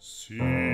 See.